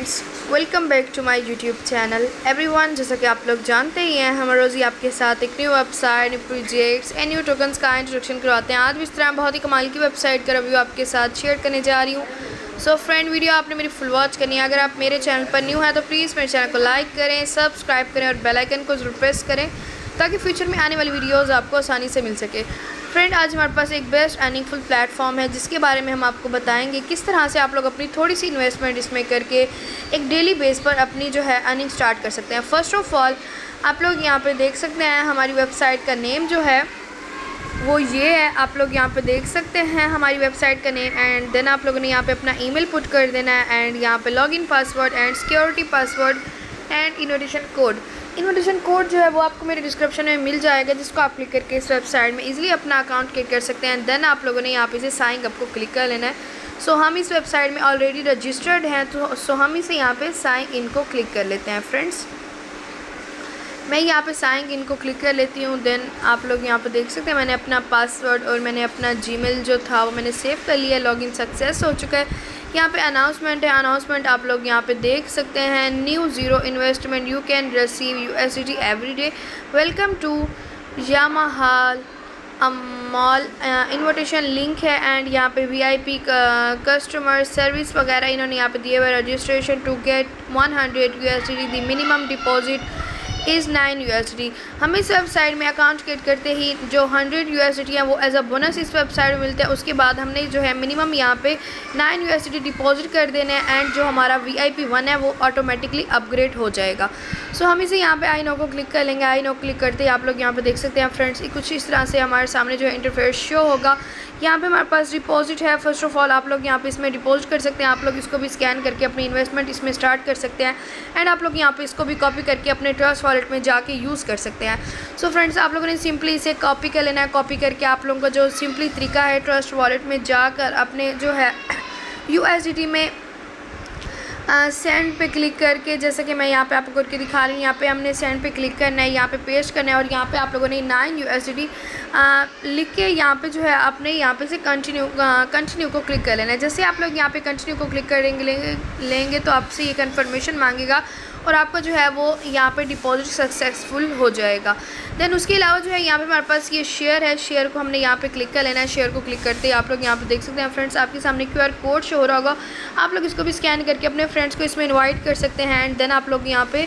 Friends welcome back to my YouTube channel everyone जैसा कि आप लोग जानते ही हैं हम रोज़ ही आपके साथ एक new website new projects and new tokens का इंट्रोडक्शन करवाते हैं। आज भी इस तरह बहुत ही कमाल की वेबसाइट का रिव्यू आपके साथ शेयर करने जा रही हूँ। सो फ्रेंड वीडियो आपने मेरी फुल वॉच करनी है। अगर आप मेरे चैनल पर न्यू हैं तो प्लीज़ मेरे चैनल को लाइक करें सब्सक्राइब करें और बेलाइकन को ज़रूर प्रेस करें, ताकि फ्यूचर में आने वाली वीडियोज़ आपको आसानी से मिल सके। फ्रेंड, आज हमारे पास एक बेस्ट अर्निंगफुल प्लेटफॉर्म है, जिसके बारे में हम आपको बताएँगे किस तरह से आप लोग अपनी थोड़ी सी इन्वेस्टमेंट इसमें करके एक डेली बेस पर अपनी जो है अर्निंग स्टार्ट कर सकते हैं। फ़र्स्ट ऑफ़ ऑल आप लोग यहाँ पे देख सकते हैं हमारी वेबसाइट का नेम जो है, वो ये है। आप लोग यहाँ पे देख सकते हैं हमारी वेबसाइट का नेम एंड देन आप लोगों ने यहाँ पे अपना ईमेल पुट कर देना है एंड यहाँ पे login password and security password and innovation code invitation code जो है वो आपको मेरे डिस्क्रिप्शन में मिल जाएगा, जिसको आप क्लिक करके इस वेबसाइट में इजीली अपना अकाउंट क्रिएट कर सकते हैं। देन आप लोगों ने यहाँ पे से साइन अप को क्लिक कर लेना है। सो हम इस वेबसाइट में ऑलरेडी रजिस्टर्ड हैं तो सो हम इसे यहाँ पे साइन इन को क्लिक कर लेते हैं फ्रेंड्स मैं यहाँ पे साइन इन को क्लिक कर लेती हूँ देन आप लोग यहाँ पे देख सकते हैं, मैंने अपना पासवर्ड और मैंने अपना जीमेल जो था, वो मैंने सेव कर लिया लॉगिन सक्सेस हो चुका है। यहाँ पे अनाउंसमेंट है अनाउंसमेंट आप लोग यहाँ पे देख सकते हैं। New zero investment you can receive U S D every day welcome to यामाहाल mall invitation link है एंड यहाँ पे वीआईपी कस्टमर सर्विस वगैरह इन्होंने यहाँ पे दिए हुए registration to get 100 hundred U S D the minimum deposit is nine U हम इस वेबसाइट में अकाउंट क्रिएट करते ही जो हंड्रेड यू हैं वो एज अ बोनस इस वेबसाइट में मिलते हैं। उसके बाद हमने जो है मिनिमम यहाँ पे नाइन यू डिपॉजिट कर देने हैं एंड जो हमारा वी आई पी वन है वो ऑटोमेटिकली अपग्रेड हो जाएगा। सो so, हम इसे यहाँ पे आई नो को क्लिक कर लेंगे। आई नो क्लिक करते ही आप लोग यहाँ पे देख सकते हैं फ्रेंड्स कुछ इस तरह से हमारे सामने जो है इंटरफेयर शो होगा। यहाँ पे हमारे पास डिपॉजिट है। फ़र्स्ट ऑफ़ ऑल आप लोग यहाँ पे इसमें डिपॉजिट कर सकते हैं। आप लोग इसको भी स्कैन करके अपनी इन्वेस्टमेंट इसमें स्टार्ट कर सकते हैं। एंड आप लोग यहाँ पे इसको भी कॉपी करके अपने ट्रस्ट वॉलेट में जाके यूज़ कर सकते हैं। सो so फ्रेंड्स आप लोगों ने सिंपली इसे कॉपी कर लेना है। कॉपी करके आप लोगों का जो सिंपली तरीका है ट्रस्ट वॉलेट में जाकर अपने जो है यू में सेंड पे क्लिक करके, जैसे कि मैं यहाँ पे आपको करके दिखा रही हूँ, यहाँ पे हमने सेंड पे क्लिक करना है, यहाँ पे पेश करना है और यहाँ पे आप लोगों ने नाइन यू एस डी लिख के यहाँ पे जो है आपने यहाँ पे से कंटिन्यू कंटिन्यू को क्लिक कर लेना है। जैसे आप लोग यहाँ पे कंटिन्यू को क्लिक करेंगे, लेंगे लेंगे तो आपसे ये कन्फर्मेशन मांगेगा और आपका जो है वो यहाँ पे डिपॉजिट सक्सेसफुल हो जाएगा। देन उसके अलावा जो है यहाँ पे हमारे पास ये शेयर है। शेयर को हमने यहाँ पे क्लिक कर लेना है। शेयर को क्लिक करते ही आप लोग यहाँ पे देख सकते हैं। फ्रेंड्स आपके सामने क्यू आर कोड शो हो रहा होगा। आप लोग इसको भी स्कैन करके अपने फ्रेंड्स को इसमें इन्वाइट कर सकते हैं। एंड देन आप लोग यहाँ पे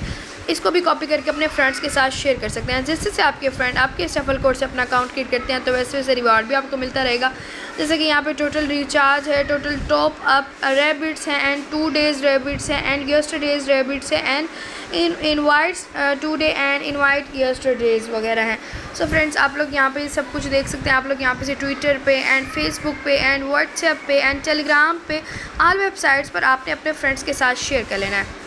इसको भी कॉपी करके अपने फ्रेंड्स के साथ शेयर कर सकते हैं। जिससे से आपके फ्रेंड आपके सफल कोड से अपना अकाउंट क्रिएट करते हैं तो वैसे वैसे रिवार्ड भी आपको मिलता रहेगा। जैसे कि यहाँ पे टोटल रिचार्ज है टोटल टॉप अप रेबिट्स हैं एंड टू डेज़ रेबिट्स हैं एंड यस्टरडेज रेबिट्स हैं and in invites today and invite yesterday's वगैरह हैं। सो फ्रेंड्स आप लोग यहाँ पे सब कुछ देख सकते हैं। आप लोग यहाँ पे से ट्विटर पे एंड फेसबुक पे एंड व्हाट्सएप पे एंड टेलीग्राम पे ऑल वेबसाइट्स पर आपने अपने फ्रेंड्स के साथ शेयर कर लेना है।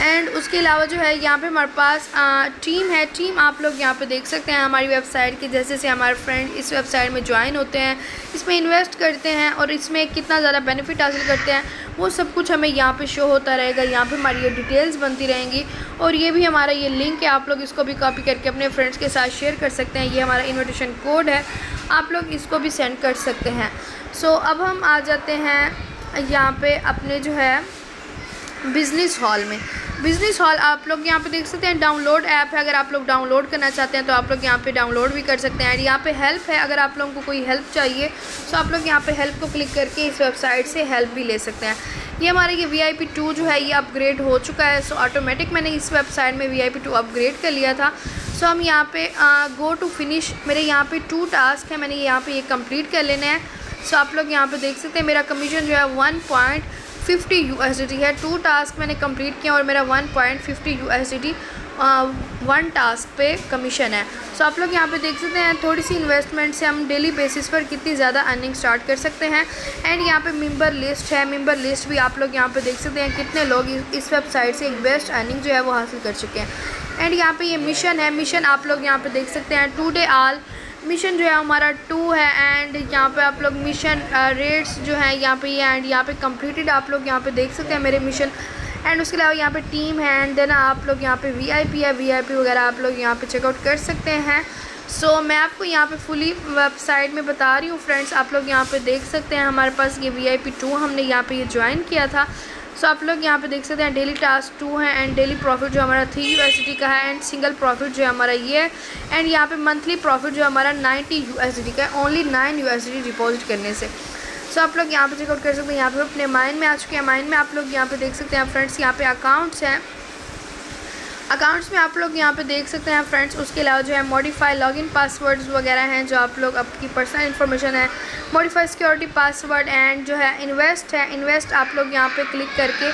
एंड उसके अलावा जो है यहाँ पे हमारे पास आ, टीम है। टीम आप लोग यहाँ पे देख सकते हैं हमारी वेबसाइट की जैसे से हमारे फ्रेंड इस वेबसाइट में ज्वाइन होते हैं इसमें इन्वेस्ट करते हैं और इसमें कितना ज़्यादा बेनिफिट हासिल करते हैं वो सब कुछ हमें यहाँ पे शो होता रहेगा। यहाँ पे हमारी ये डिटेल्स बनती रहेंगी और ये भी हमारा ये लिंक है। आप लोग इसको भी कॉपी करके अपने फ्रेंड्स के साथ शेयर कर सकते हैं। ये हमारा इन्विटेशन कोड है। आप लोग इसको भी सेंड कर सकते हैं। सो अब हम आ जाते हैं यहाँ पे अपने जो है बिज़नेस हॉल में। बिज़नेस हॉल आप लोग यहाँ पे देख सकते हैं, डाउनलोड ऐप है। अगर आप लोग डाउनलोड करना चाहते हैं तो आप लोग यहाँ पे डाउनलोड भी कर सकते हैं। यहाँ पे हेल्प है, अगर आप लोगों को कोई हेल्प चाहिए तो आप लोग यहाँ पे हेल्प को क्लिक करके इस वेबसाइट से हेल्प भी ले सकते हैं। ये हमारे ये वी आई पी टू जो है, ये अपग्रेड हो चुका है। सो ऑटोमेटिक मैंने इस वेबसाइट में V I P two upgrade कर लिया था। सो हम यहाँ पे गो टू फिनिश मेरे यहाँ पे टू टास्क है। मैंने यहाँ पे ये कंप्लीट कर लेने हैं। सो आप लोग यहाँ पे देख सकते हैं, मेरा कमीशन जो है वन पॉइंट फिफ्टी यूएसडी है। टू टास्क मैंने कंप्लीट किया और मेरा one point fifty U one task पे कमीशन है। सो so, आप लोग यहाँ पे देख सकते हैं थोड़ी सी इन्वेस्टमेंट से हम डेली बेसिस पर कितनी ज़्यादा अर्निंग स्टार्ट कर सकते हैं। एंड यहाँ पे मेंबर लिस्ट है। मेंबर लिस्ट भी आप लोग यहाँ पे देख सकते हैं कितने लोग इस वेबसाइट से एक बेस्ट अर्निंग जो है वो हासिल कर चुके हैं। एंड यहाँ पे ये मिशन है। मिशन आप लोग यहाँ पे देख सकते हैं। टू डे आल मिशन जो है हमारा टू है एंड यहाँ पे आप लोग मिशन रेट्स uh, जो है यहाँ पे एंड यहाँ पे कंप्लीटेड आप लोग यहाँ पे देख सकते हैं मेरे मिशन एंड उसके अलावा यहाँ पे टीम है एंड देन आप लोग यहाँ पे वीआईपी है वीआईपी वगैरह आप लोग यहाँ पे चेकआउट कर सकते हैं. सो so, मैं आपको यहाँ पे फुली वेबसाइट में बता रही हूँ फ्रेंड्स आप लोग यहाँ पे देख सकते हैं हमारे पास ये वी आई पी टू हमने यहाँ पे ये ज्वाइन किया था. सो आप लोग यहाँ पे देख सकते हैं डेली टास्क टू है एंड डेली प्रॉफिट जो हमारा थ्री यूएसडी का है एंड सिंगल प्रॉफिट जो हमारा ये है एंड यहाँ पे मंथली प्रॉफिट जो हमारा नाइन्टी यू का है ओनली नाइन यू डिपॉजिट करने से। सो आप लोग यहाँ पे चेकआउट कर सकते हैं, यहाँ पे अपने माइंड में आ चुके हैं। माइंड में आप लोग यहाँ पे देख सकते हैं फ्रेंड्स यहाँ पे अकाउंट्स हैं। अकाउंट्स में आप लोग यहाँ पे देख सकते हैं फ्रेंड्स उसके अलावा जो है मॉडिफाई लॉगिन पासवर्ड्स वगैरह हैं, जो आप लोग आपकी पर्सनल इन्फॉर्मेशन है मॉडिफाई सिक्योरिटी पासवर्ड एंड जो है इन्वेस्ट है इन्वेस्ट आप लोग यहाँ पे क्लिक करके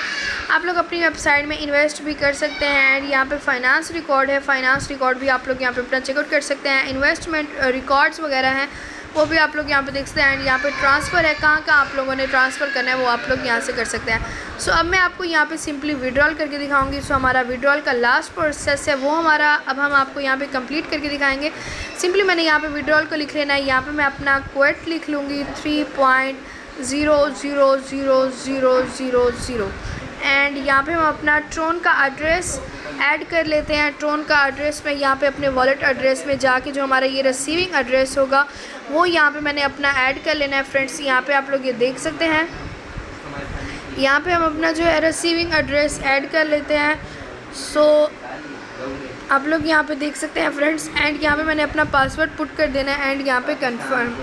आप लोग अपनी वेबसाइट में इन्वेस्ट भी कर सकते हैं एंड यहाँ पे फाइनेंस रिकॉर्ड है फाइनेंस रिकॉर्ड भी आप लोग यहाँ पे अपना चेकआउट कर सकते हैं इन्वेस्टमेंट रिकॉर्ड्स वगैरह हैं। वो भी आप लोग यहाँ पे देख सकते हैं एंड यहाँ पे ट्रांसफ़र है। कहाँ कहाँ आप लोगों ने ट्रांसफ़र करना है वो आप लोग यहाँ से कर सकते हैं। सो so, अब मैं आपको यहाँ पे सिंपली विड्रॉल करके दिखाऊँगी। सो so, हमारा विड्रॉल का लास्ट प्रोसेस है वो हमारा अब हम आपको यहाँ पे कंप्लीट करके दिखाएँगे। सिंपली मैंने यहाँ पे विड्रॉल को लिख लेना है। यहाँ पे मैं अपना क्वेट लिख लूँगी। Three point zero zero zero zero zero zero and यहाँ पे हम अपना ट्रोन का एड्रेस ऐड कर लेते हैं ट्रोन का एड्रेस में, यहाँ पे अपने वॉलेट एड्रेस में जाके जो हमारा ये रिसीविंग एड्रेस होगा, वो यहाँ पे मैंने अपना ऐड कर लेना है फ्रेंड्स। यहाँ पे आप लोग ये देख सकते हैं। यहाँ पे हम अपना जो है रिसीविंग एड्रेस ऐड कर लेते हैं। सो आप लोग यहाँ पे देख सकते हैं फ्रेंड्स। एंड यहाँ पे मैंने अपना पासवर्ड पुट कर देना है। एंड यहाँ पे कंफर्म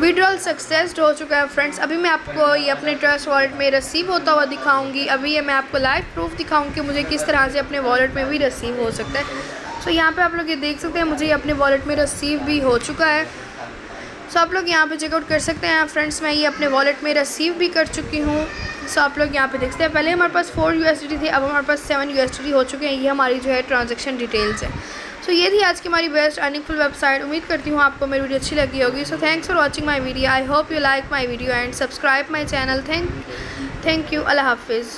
विड्रॉल सक्सेस्ड हो चुका है फ्रेंड्स अभी मैं आपको ये अपने ट्रस्ट वॉलेट में रिसीव होता हुआ दिखाऊँगी. अभी ये मैं आपको लाइव प्रूफ दिखाऊँगी कि मुझे किस तरह से अपने वॉलेट में भी रिसीव हो सकता है. सो so, यहाँ पे आप लोग ये देख सकते हैं मुझे ये अपने वॉलेट में रिसीव भी हो चुका है. सो so, आप लोग यहाँ पे चेकआउट कर सकते हैं फ्रेंड्स मैं ये अपने वॉलेट में रिसीव भी कर चुकी हूँ. सो so, आप लोग यहाँ पे देख सकते हैं पहले हमारे पास फोर यू थे अब हमारे पास सेवन यू हो चुके हैं. ये हमारी जो है ट्रांजेक्शन डिटेल्स है. सो so, ये थी आज की हमारी बेस्ट अर्निंग फुल वेबसाइट उम्मीद करती हूँ आपको मेरी वीडियो अच्छी लगी होगी। So thanks for watching my video I hope you like my video and subscribe my channel thank thank you अल्लाह हाफिज़।